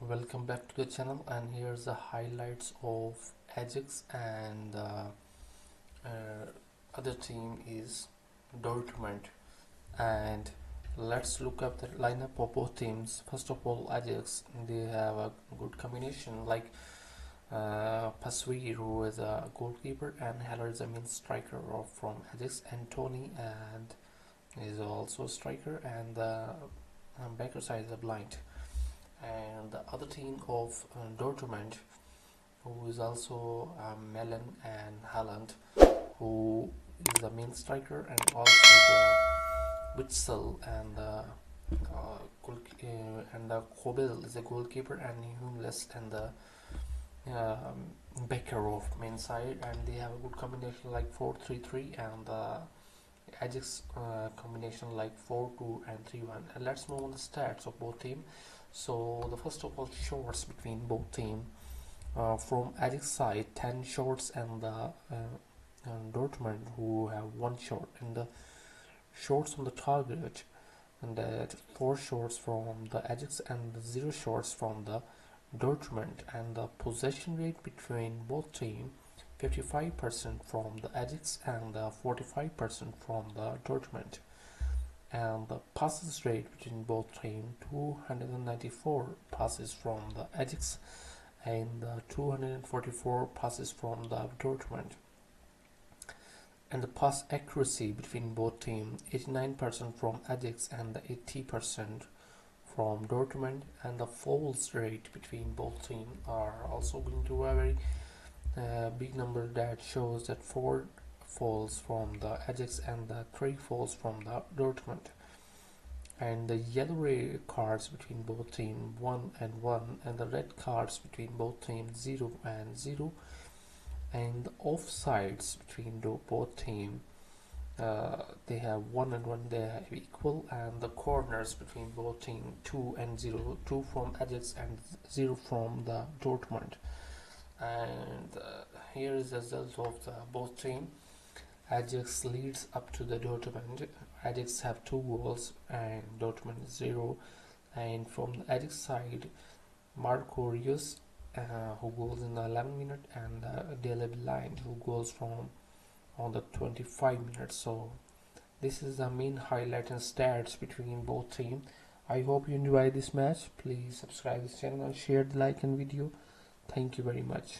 welcome back to the channel and here's the highlights of Ajax and uh, uh, other team is Dortmund. And let's look up the lineup of both teams. First of all Ajax they have a good combination like uh, Pasveer who is a goalkeeper and Haller is a main striker from Ajax and Tony and is also a striker and the um, backer side is a blind and the other team of uh, Dortmund who is also um, Malen and Haaland who is the main striker and also the Witsel and the uh, uh, and the Kobel is a goalkeeper and Hummels and the um, Becker of main side and they have a good combination like 4-3-3 and the Ajax uh, combination like 4-2 and 3-1 and let's move on the stats of both team so the first of all shots between both team. Uh, from Ajax side 10 shots and the uh, and Dortmund who have one shot and the shots on the target and that four shots from the Ajax and zero shots from the Dortmund. And the possession rate between both team 55% from the Ajax and 45% from the Dortmund and the passes rate between both teams 294 passes from the Ajax and 244 passes from the Dortmund and the pass accuracy between both teams 89% from Ajax and 80% from Dortmund and the falls rate between both teams are also going to a very uh, big number that shows that four falls from the Ajax and the three falls from the Dortmund. And the yellow cards between both teams 1 and 1 and the red cards between both teams 0 and 0 and the offsides between both teams uh, they have 1 and 1 they have equal and the corners between both teams 2 and 0 2 from Ajax and 0 from the Dortmund. And uh, here is the result of the both teams Ajax leads up to the Dortmund. Ajax have two goals and Dortmund zero. And from the Ajax side, Marco Reus, uh, who goes in the 11 minute, and uh, Daley Blind, who goes from on the 25 minutes. So this is the main highlight and stats between both teams. I hope you enjoy this match. Please subscribe this channel and share the like and video. Thank you very much.